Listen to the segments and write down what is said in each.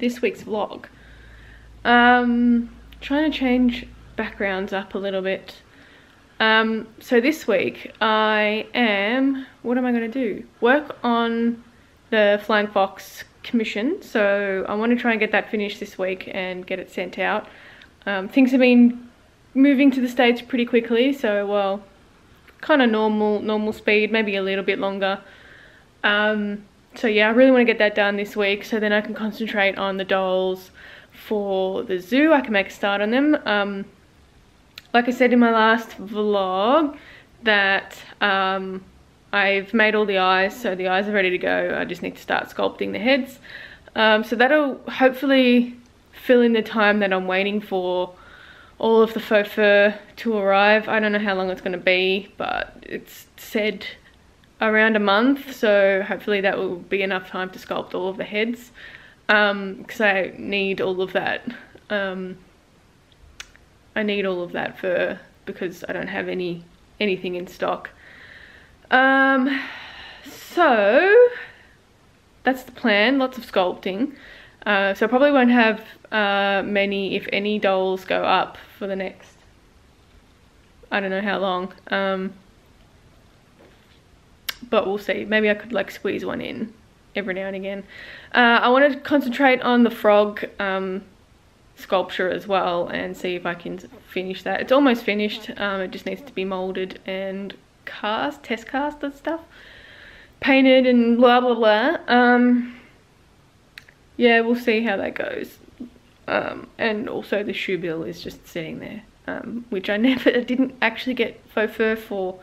this week's vlog. Um, trying to change backgrounds up a little bit. Um, so this week I am, what am I going to do? Work on the Flying Fox commission. So I want to try and get that finished this week and get it sent out. Um, things have been moving to the States pretty quickly, so well, kind of normal, normal speed, maybe a little bit longer. Um, so yeah, I really want to get that done this week so then I can concentrate on the dolls for the zoo. I can make a start on them. Um, like I said in my last vlog that um, I've made all the eyes, so the eyes are ready to go. I just need to start sculpting the heads. Um, so that'll hopefully fill in the time that I'm waiting for all of the faux fur to arrive. I don't know how long it's going to be, but it's said around a month, so hopefully that will be enough time to sculpt all of the heads because um, I need all of that. Um, I need all of that fur because I don't have any anything in stock. Um, so that's the plan, lots of sculpting. Uh, so I probably won't have uh, many, if any, dolls go up for the next, I don't know how long. But we'll see. Maybe I could like squeeze one in every now and again. Uh, I want to concentrate on the frog um, sculpture as well and see if I can finish that. It's almost finished. Um, it just needs to be molded and cast, test cast and stuff. Painted and blah blah blah. Um, yeah, we'll see how that goes. Um, and also the shoebill is just sitting there, um, which I never didn't actually get faux fur for,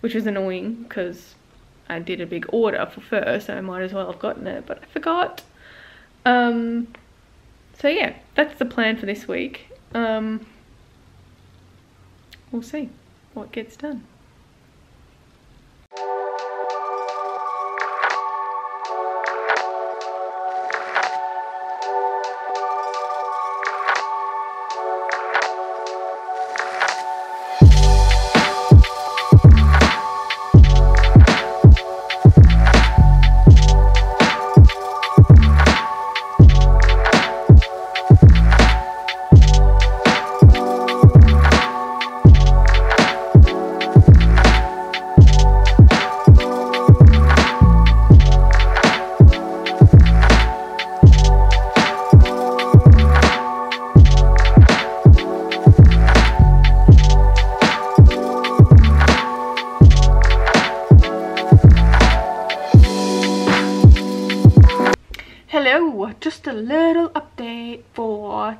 which was annoying because I did a big order for fur, so I might as well have gotten it, but I forgot. Um, so yeah, that's the plan for this week. Um, we'll see what gets done.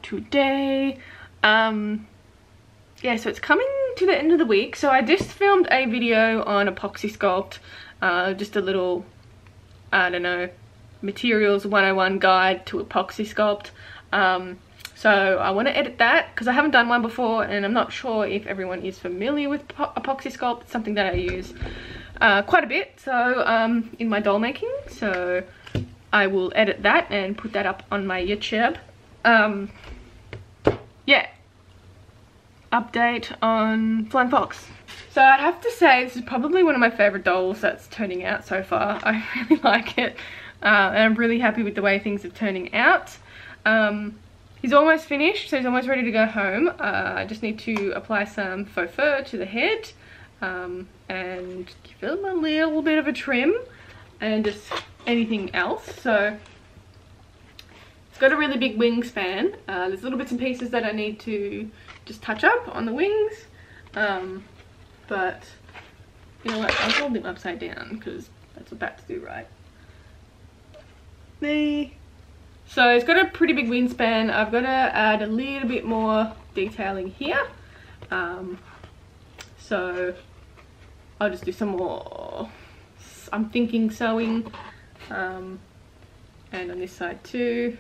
Today. Um, yeah, so it's coming to the end of the week. So I just filmed a video on epoxy sculpt, uh, just a little, I don't know, materials 101 guide to epoxy sculpt. Um, so I want to edit that because I haven't done one before and I'm not sure if everyone is familiar with epoxy sculpt. It's something that I use uh, quite a bit so um, in my doll making. So I will edit that and put that up on my YouTube. Um, yeah. Update on Flying Fox. So I'd have to say this is probably one of my favourite dolls that's turning out so far. I really like it. Uh, and I'm really happy with the way things are turning out. Um, he's almost finished, so he's almost ready to go home. Uh, I just need to apply some faux fur to the head um, and give him a little bit of a trim and just anything else. So got a really big wingspan. Uh, there's little bits and pieces that I need to just touch up on the wings. Um, but you know what, I'll hold them upside down because that's what bats do, right? Me. So it's got a pretty big wingspan. I've got to add a little bit more detailing here. Um, so I'll just do some more, I'm thinking sewing um, and on this side too.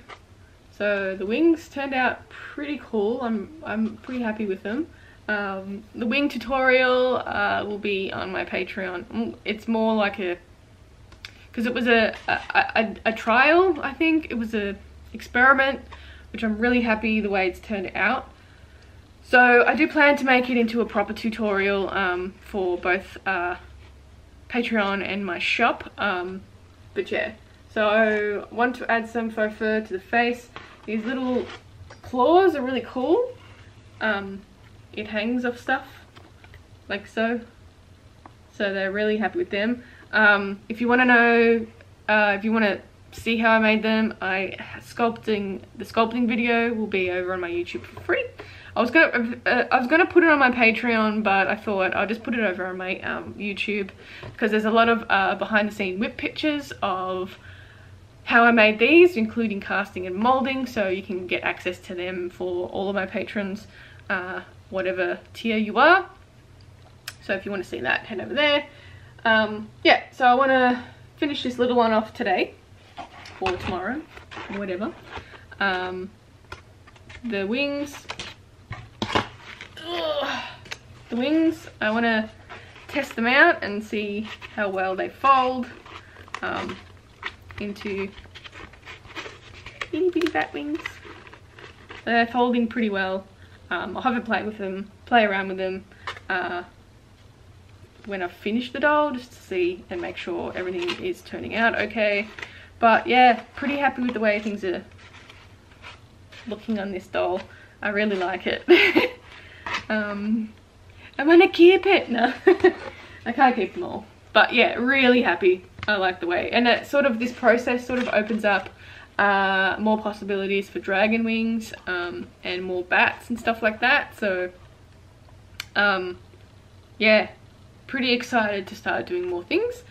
So the wings turned out pretty cool. I'm, I'm pretty happy with them. Um, the wing tutorial uh, will be on my Patreon. Mm, it's more like a, because it was a, a, a, a trial, I think. It was a experiment, which I'm really happy the way it's turned out. So I do plan to make it into a proper tutorial um, for both uh, Patreon and my shop. Um, but yeah, so I want to add some faux fur to the face. These little claws are really cool. Um, it hangs off stuff like so. So they're really happy with them. Um, if you want to know, uh, if you want to see how I made them, I sculpting the sculpting video will be over on my YouTube for free. I was gonna uh, I was gonna put it on my Patreon, but I thought I'll just put it over on my um, YouTube because there's a lot of uh, behind the scene WIP pictures of how I made these, including casting and molding, so you can get access to them for all of my patrons, uh, whatever tier you are. So if you want to see that, head over there. Um, yeah, so I want to finish this little one off today or tomorrow, whatever. Um, the wings, ugh, the wings, I want to test them out and see how well they fold. Um, into itty bitty bat wings. They're folding pretty well. Um, I'll have a play with them, play around with them uh, when I've finished the doll just to see and make sure everything is turning out okay. But yeah, pretty happy with the way things are looking on this doll. I really like it. um, I'm gonna keep it. No, I can't keep them all. But yeah, really happy I like the way. And it sort of, this process sort of opens up uh, more possibilities for dragon wings um, and more bats and stuff like that. So, um, yeah, pretty excited to start doing more things.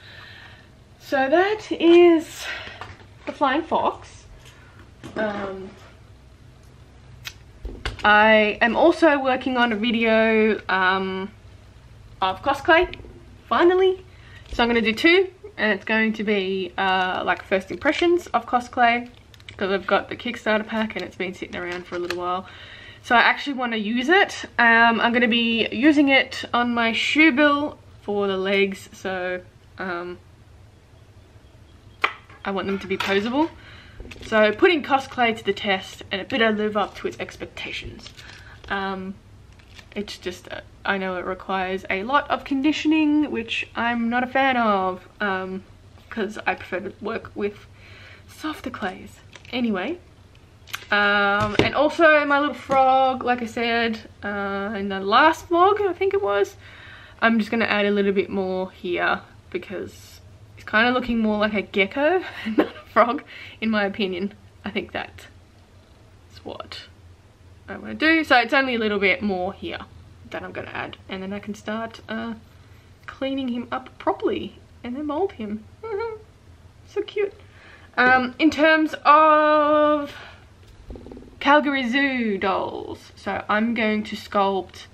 So that is the Flying Fox. Um, I am also working on a video um, of Cosclay, finally. So I'm going to do two and it's going to be uh, like first impressions of Cosclay because I've got the Kickstarter pack and it's been sitting around for a little while. So I actually want to use it. Um, I'm going to be using it on my shoebill for the legs so um, I want them to be posable. So putting Cosclay to the test and it better live up to its expectations. Um, it's just uh, I know it requires a lot of conditioning which I'm not a fan of because um, I prefer to work with softer clays. Anyway um, and also my little frog like I said uh, in the last vlog I think it was I'm just gonna add a little bit more here because it's kind of looking more like a gecko not a frog in my opinion. I think that's what I want to do so it's only a little bit more here that I'm going to add and then I can start uh, cleaning him up properly and then mold him. so cute. Um, in terms of Calgary Zoo dolls, so I'm going to sculpt,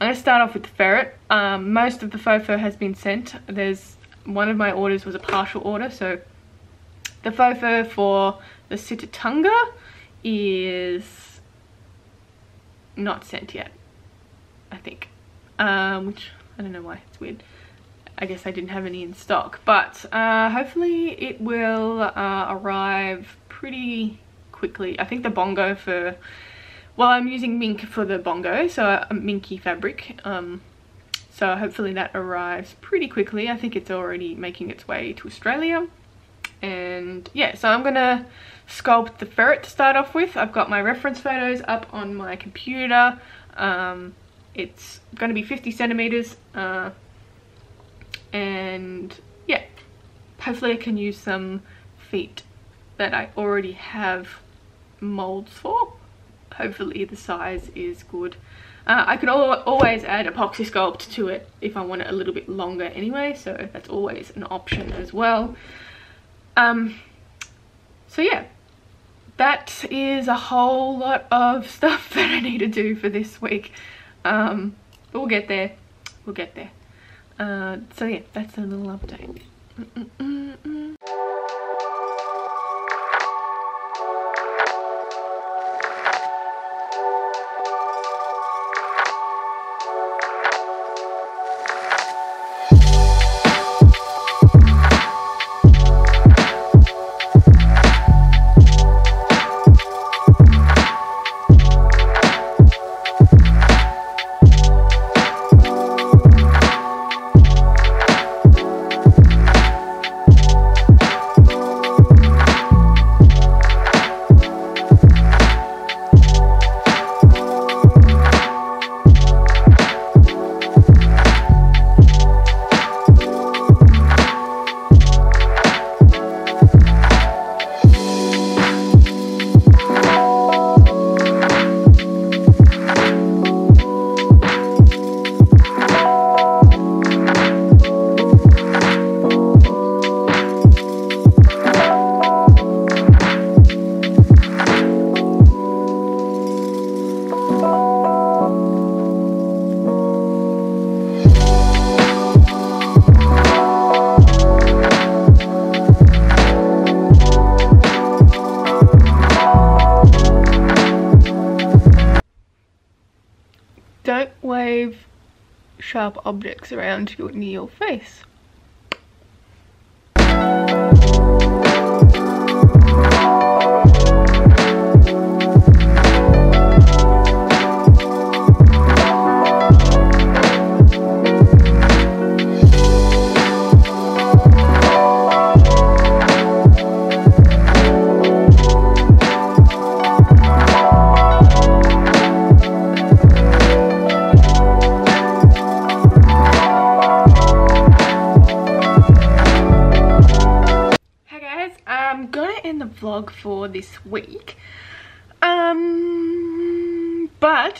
I'm going to start off with the ferret. Um, most of the faux fur has been sent. There's one of my orders was a partial order, so the faux fur for the Sitatunga is not sent yet. I think. Um, which, I don't know why, it's weird. I guess I didn't have any in stock. But uh, hopefully it will uh, arrive pretty quickly. I think the bongo for... Well, I'm using mink for the bongo, so a minky fabric. Um, so hopefully that arrives pretty quickly. I think it's already making its way to Australia. And yeah, so I'm gonna sculpt the ferret to start off with. I've got my reference photos up on my computer. Um, it's going to be 50 centimeters uh, and yeah hopefully I can use some feet that I already have molds for hopefully the size is good uh, I can al always add epoxy sculpt to it if I want it a little bit longer anyway so that's always an option as well um, so yeah that is a whole lot of stuff that I need to do for this week um, but we'll get there. We'll get there. Uh, so yeah, that's a little update. Mm -mm -mm objects around your, near your face.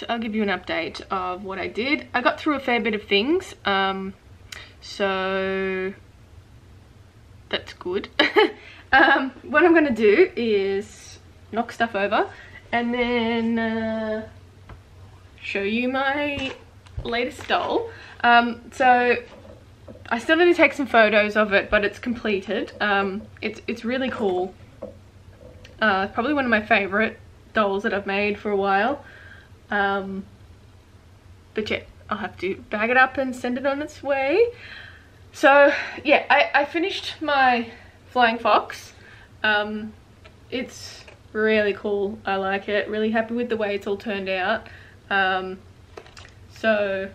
I'll give you an update of what I did. I got through a fair bit of things. Um, so that's good. um, what I'm going to do is knock stuff over and then uh, show you my latest doll. Um, so I still need to take some photos of it, but it's completed. Um, it's, it's really cool. Uh, probably one of my favourite dolls that I've made for a while. Um, but yeah, I'll have to bag it up and send it on its way. So yeah, I, I finished my Flying Fox. Um, it's really cool. I like it. Really happy with the way it's all turned out. Um, so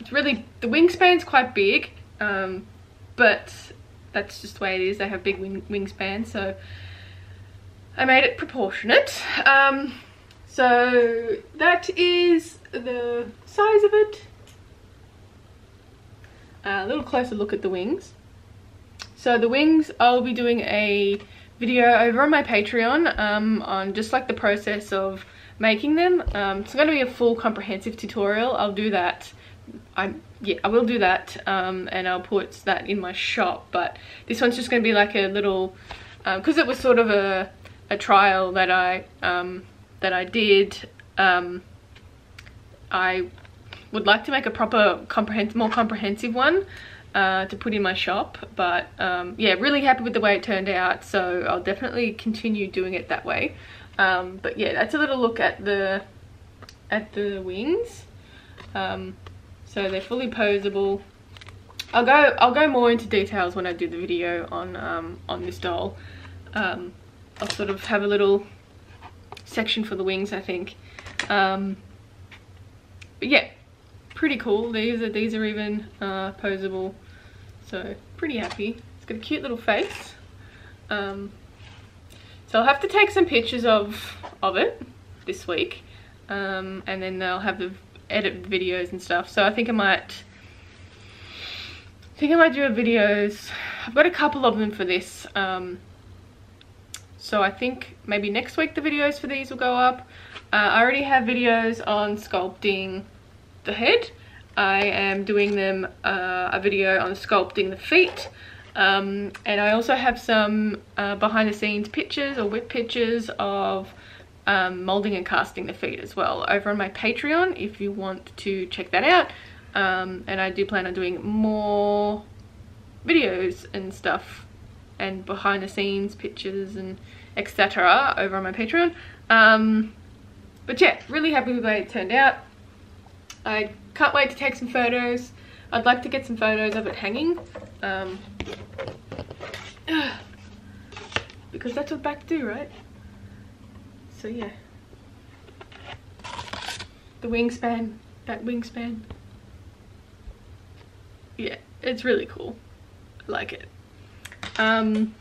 it's really, the wingspan's quite big, um, but that's just the way it is. They have big wing, wingspans, so I made it proportionate. Um, so that is the size of it. a little closer look at the wings. So the wings, I'll be doing a video over on my Patreon um, on just like the process of making them. Um, it's going to be a full comprehensive tutorial. I'll do that. I yeah, I will do that um, and I'll put that in my shop. But this one's just going to be like a little, because um, it was sort of a a trial that I um, that I did. Um, I would like to make a proper, comprehensive, more comprehensive one uh, to put in my shop. But um, yeah, really happy with the way it turned out. So I'll definitely continue doing it that way. Um, but yeah, that's a little look at the at the wings. Um, so they're fully posable. I'll go I'll go more into details when I do the video on um, on this doll. Um, I'll sort of have a little section for the wings, I think. Um, but yeah, pretty cool. These are these are even uh, posable, so pretty happy. It's got a cute little face. Um, so I'll have to take some pictures of of it this week, um, and then I'll have the edit videos and stuff. So I think I might. I think I might do a videos. I've got a couple of them for this. Um, so I think maybe next week the videos for these will go up. Uh, I already have videos on sculpting the head. I am doing them uh, a video on sculpting the feet. Um, and I also have some uh, behind the scenes pictures or WIP pictures of um, molding and casting the feet as well over on my Patreon if you want to check that out. Um, and I do plan on doing more videos and stuff and behind the scenes pictures and etc over on my Patreon. Um, but yeah, really happy with the way it turned out. I can't wait to take some photos. I'd like to get some photos of it hanging. Um, because that's what back do, right? So yeah. The wingspan, that wingspan. Yeah, it's really cool. I like it. Um,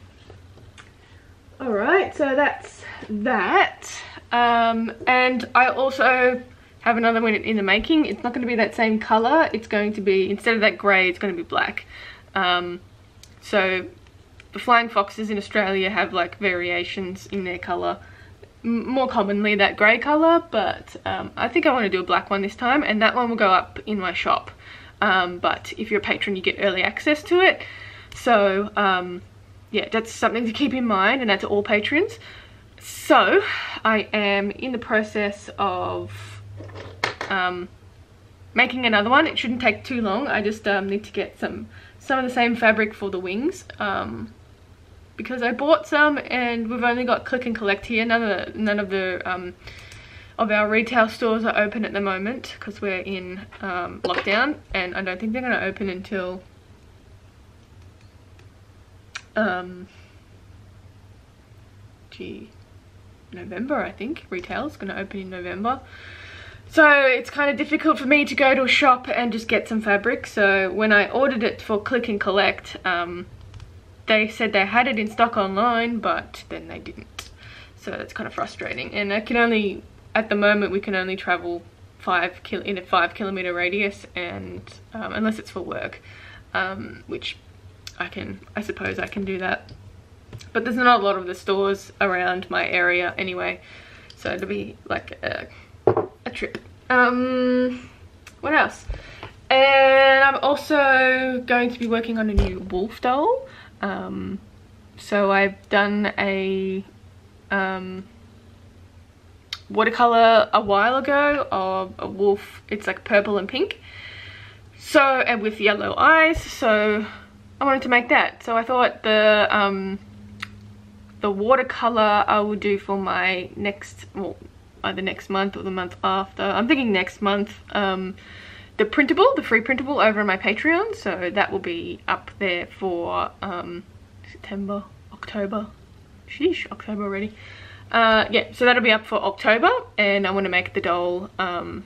all right, so that's that. Um, and I also have another one in the making. It's not going to be that same color. It's going to be, instead of that gray, it's going to be black. Um, so the flying foxes in Australia have like variations in their color. more commonly that grey colour, but um, I think I want to do a black one this time, and that one will go up in my shop. Um, but if you're a patron, you get early access to it. So um, yeah, that's something to keep in mind and that's all patrons. So I am in the process of um, making another one. It shouldn't take too long. I just um, need to get some some of the same fabric for the wings um, because I bought some and we've only got click and collect here. None of the, none of the um, of our retail stores are open at the moment because we're in um, lockdown and I don't think they're going to open until um, gee, November I think. Retail is going to open in November. So it's kind of difficult for me to go to a shop and just get some fabric. So when I ordered it for click and collect, um, they said they had it in stock online, but then they didn't. So that's kind of frustrating. And I can only, at the moment, we can only travel five kil in a five kilometer radius, and um, unless it's for work, um, which I can, I suppose I can do that. But there's not a lot of the stores around my area anyway, so it'll be like a, a trip. Um, what else? And I'm also going to be working on a new wolf doll. Um, so I've done a um, watercolor a while ago of a wolf. It's like purple and pink. So, and with yellow eyes. So I wanted to make that. So I thought the, um, the watercolor I will do for my next, well, either next month or the month after. I'm thinking next month. Um, the printable, the free printable over on my Patreon. So that will be up there for um, September, October. Sheesh, October already. Uh, yeah, so that'll be up for October and I want to make the doll um,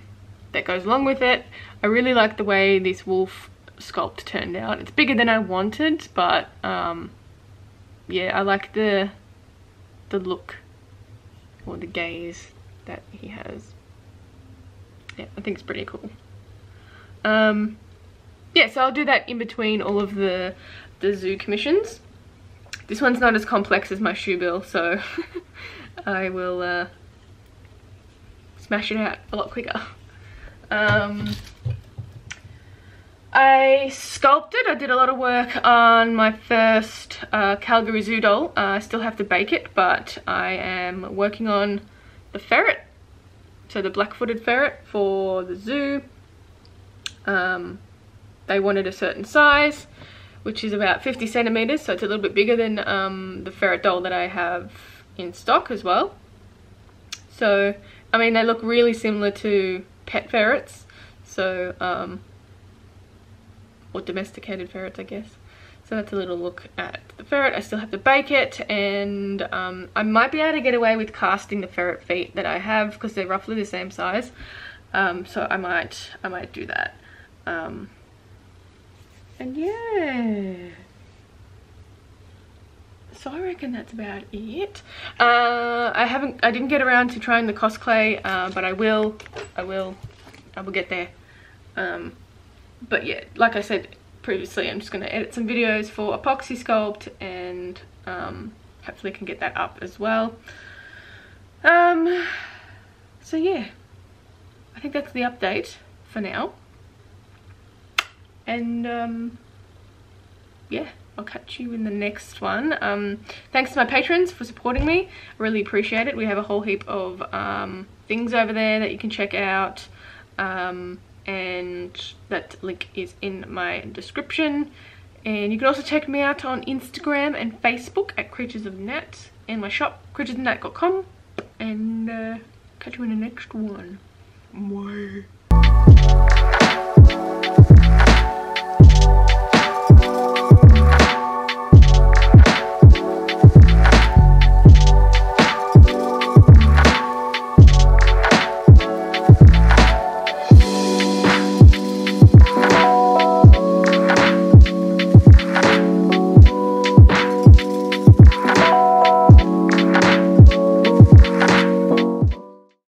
that goes along with it. I really like the way this wolf sculpt turned out. It's bigger than I wanted, but um, yeah, I like the the look or the gaze that he has. Yeah, I think it's pretty cool. Um, yeah, so I'll do that in between all of the, the zoo commissions. This one's not as complex as my shoebill, so I will uh, smash it out a lot quicker. Um, I sculpted, I did a lot of work on my first uh, Calgary Zoo doll. Uh, I still have to bake it, but I am working on the ferret. So the black-footed ferret for the zoo. Um, they wanted a certain size, which is about 50 centimeters, so it's a little bit bigger than um, the ferret doll that I have in stock as well. So, I mean, they look really similar to pet ferrets, so, um, or domesticated ferrets, I guess. So that's a little look at the ferret. I still have to bake it and um, I might be able to get away with casting the ferret feet that I have because they're roughly the same size. Um, so I might, I might do that. Um, and yeah. So I reckon that's about it. Uh, I haven't, I didn't get around to trying the Cosclay, uh, but I will, I will, I will get there. Um, but yeah, like I said, previously I'm just going to edit some videos for epoxy sculpt and um, hopefully can get that up as well. Um, so yeah I think that's the update for now. And um, yeah I'll catch you in the next one. Um, thanks to my patrons for supporting me. I really appreciate it. We have a whole heap of um, things over there that you can check out. Um, and that link is in my description and you can also check me out on Instagram and Facebook at Creatures of Nat and my shop creaturesofnat.com and uh, catch you in the next one. Bye.